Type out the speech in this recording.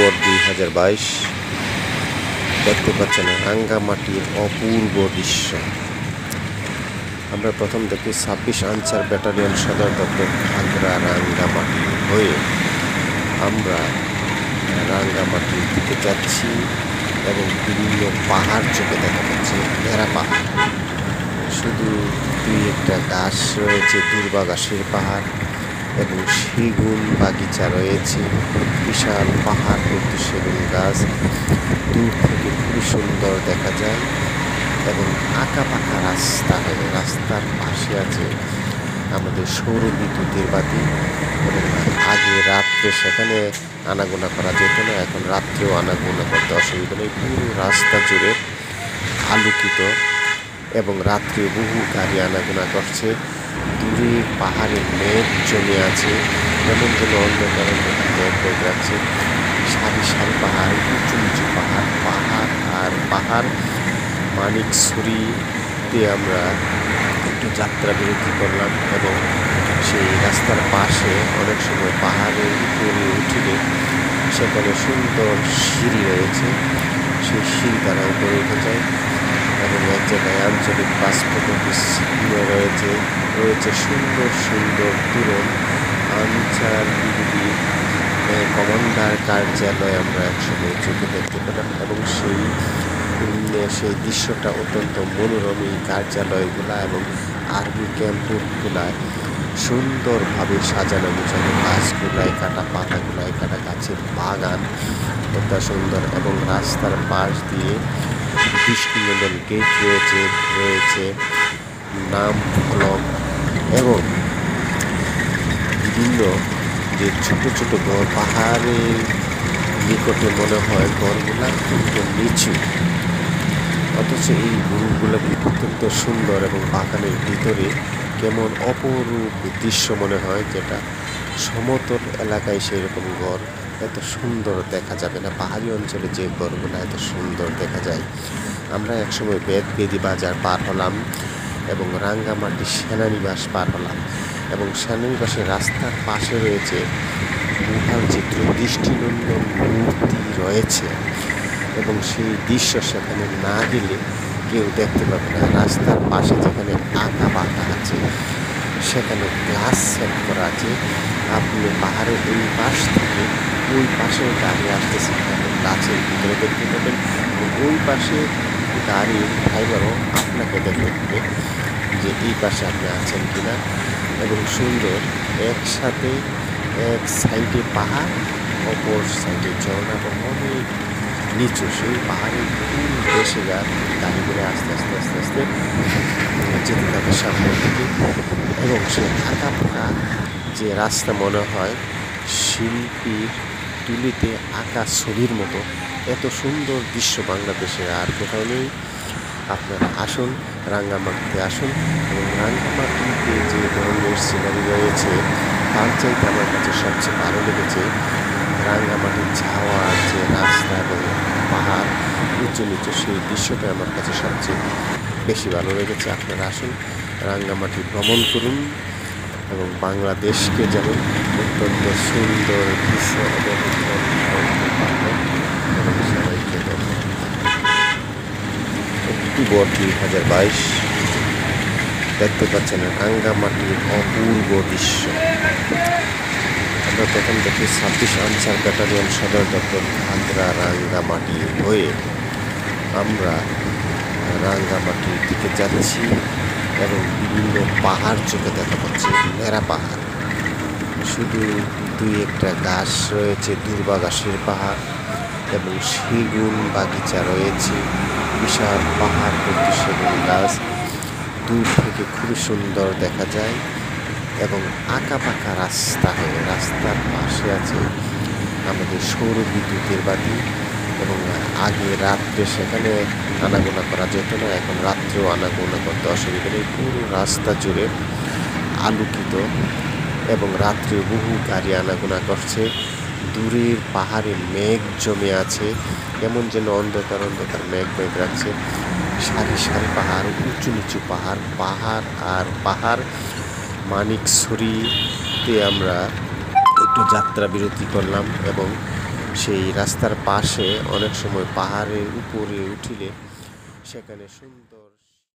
October দুই হাজার বাইশ দেখতে পাচ্ছেন রাঙ্গামাটির অপূর্ব দৃশ্য। আমরা প্রথম দেখি ছাব্বিশ আনসার ব্যাটালিয়ন সদর দপ্তর আগ্রা রাঙ্গামাটি হয়ে আমরা রাঙ্গামাটির দিকে যাচ্ছি এবং বিভিন্ন পাহাড় চোখে দেখা যাচ্ছে, ভেড়া পাহাড়। শুধু দুই একটা গাছ রয়েছে, দুর্বা গাছের পাহাড়। এবং সেগুন বাগিচা রয়েছে। বিশাল পাহাড় ভর্তি সেগুন গাছ দূর থেকে খুবই সুন্দর দেখা যায় এবং আঁকা পাকা রাস্তা, রাস্তার পাশে আছে আমাদের সৌর বিদ্যুতের বাতি। এবং আগে রাত্রে সেখানে আনাগোনা করা যেত না, এখন রাত্রেও আনাগোনা করতে অসুবিধা নেই। পুরো রাস্তা জুড়ে আলোকিত এবং রাত্রে বহু গাড়ি আনাগোনা করছে। দূরে পাহাড়ে মেঘ জমে আছে যেমন যেন অন্ধকার অন্ধকার মেঘ মেঘ রাখছে সারি সারি পাহাড়, উঁচু উঁচু পাহাড় পাহাড় আর পাহাড়। মানিক ছড়িতে আমরা একটু যাত্রা বিরতি করলাম এবং সেই রাস্তার পাশে অনেক সময় পাহাড়ের উপরে উঠিলে সেখানে সুন্দর সিঁড়ি রয়েছে। সেই সিঁড়ি দ্বারা উপরে উঠে যায়। এবং এক জায়গায় আঞ্চলিক পাসপোর্ট অফিস রয়েছে। রয়েছে সুন্দর সুন্দর তুরন আনসার বিরোধী কমান্ডার কার্যালয় আমরা একসঙ্গে চোখে দেখতে পেলাম এবং সেই সেই দৃশ্যটা অত্যন্ত মনোরম এই কার্যালয়গুলা এবং আর্মি ক্যাম্পগুলায় সুন্দরভাবে সাজানো গোছানো গাছগুলায় কাটা পাতাগুলায় কাটা গাছের বাগান, অত্যন্ত সুন্দর এবং রাস্তার পাশ দিয়ে দৃষ্টিনন্দন গেট রয়েছে রয়েছে, নাম ফলক এবং বিভিন্ন যে ছোট ছোট ঘর পাহাড়ের নিকটে মনে হয় ঘরগুলা কিন্তু নিচু। অথচ এই গরুগুলো অত্যন্ত সুন্দর এবং বাগানের ভিতরে কেমন অপরূপ দৃশ্য মনে হয় যেটা সমতল এলাকায় সেরকম ঘর এত সুন্দর দেখা যাবে না। পাহাড়ি অঞ্চলে যে ঘরগুলো এত সুন্দর দেখা যায়। আমরা একসময় বেদ বেদি বাজার পার হলাম এবং রাঙ্গামাটি সেনানিবাস পার হলাম এবং সেনানিবাসের রাস্তার পাশে রয়েছে মুঘাল চিত্র দৃষ্টিনন্দন মূর্তি রয়েছে এবং সেই দৃশ্য সেখানে না গেলে কেউ দেখতে পাবে না। রাস্তার পাশে যেখানে আঁকা বাঁকা আছে সেখানে গ্লাস সেট করা আছে। আপনি পাহাড়ের এই পাশ থেকে ওই পাশে গাড়ি আসতেছে। গাছের ভিতরে দেখতে পাবেন। ওই পাশে গাড়ির ড্রাইভারও আপনাকে দেখবে যে এই পাশে আপনি আছেন কিনা। এবং সুন্দর একসাথে এক সাইডে পাহাড়, অপর সাইডে ঝর্ণা এবং অনেক নিচু, সেই পাহাড়ের দেশে যা গাড়ি করে আস্তে আস্তে আস্তে আস্তে যেতে থাকে সামনের দিকে এবং সে আঁকা ফাঁকা যে রাস্তা মনে হয়, শিল্পীর তুলিতে আঁকা ছবির মতো, এত সুন্দর দৃশ্য বাংলাদেশের আর কোথাও নেই। আপনারা আসুন, রাঙ্গামাটিতে আসুন এবং রাঙ্গামাটিতে যে ধরনের সিনারি রয়েছে, তার চাইতে আমার কাছে সবচেয়ে ভালো লেগেছে, রাঙ্গামাটির ছাওয়ার যে রাস্তা এবং পাহাড় উঁচু নিচু সেই দৃশ্যটা আমার কাছে সবচেয়ে বেশি ভালো লেগেছে। আপনারা আসুন, রাঙ্গামাটি ভ্রমণ করুন এবং বাংলাদেশকে যেমন অত্যন্ত সুন্দর দৃশ্য সবাইকে অক্টোবর দুই হাজার বাইশ। দেখতে পাচ্ছেন রাঙ্গামাটির অপূর্ব দৃশ্য। আমরা প্রথম দেখি ছাব্বিশ আনসার ব্যাটালিয়ন সদর দপ্তর আগ্রা রাঙ্গামাটি হয়ে আমরা রাঙ্গামাটির দিকে যাচ্ছি এবং বিভিন্ন পাহাড় চোখে দেখা পাচ্ছি, মেরা পাহাড়। শুধু দুই একটা গাছ রয়েছে, দুর্বা গাছের পাহাড় এবং সেগুন বাগিচা রয়েছে, বিশাল পাহাড় প্রতি সেগুন গাছ। দূর থেকে খুবই সুন্দর দেখা যায় এবং আঁকা পাকা রাস্তা হয়ে, রাস্তার পাশে আছে আমাদের সৌর বিদ্যুতের বাতি। এবং আগে রাত্রে সেখানে আনাগোনা করা যেত না, এখন রাত্রেও আনাগোনা করতে অসুবিধা নেই। পুরো রাস্তা জুড়ে আলোকিত এবং রাত্রে বহু গাড়ি আনাগোনা করছে। দূরের পাহাড়ে মেঘ জমে আছে, কেমন যেন অন্ধকার অন্ধকার মেঘ মেঘ রাখছে। সারি সারি পাহাড়, উঁচু নিচু পাহাড় পাহাড় আর পাহাড়। মানিক ছড়িতে আমরা একটু যাত্রা বিরতি করলাম এবং সেই রাস্তার পাশে অনেক সময় পাহাড়ের উপরে উঠিলে সেখানে সুন্দর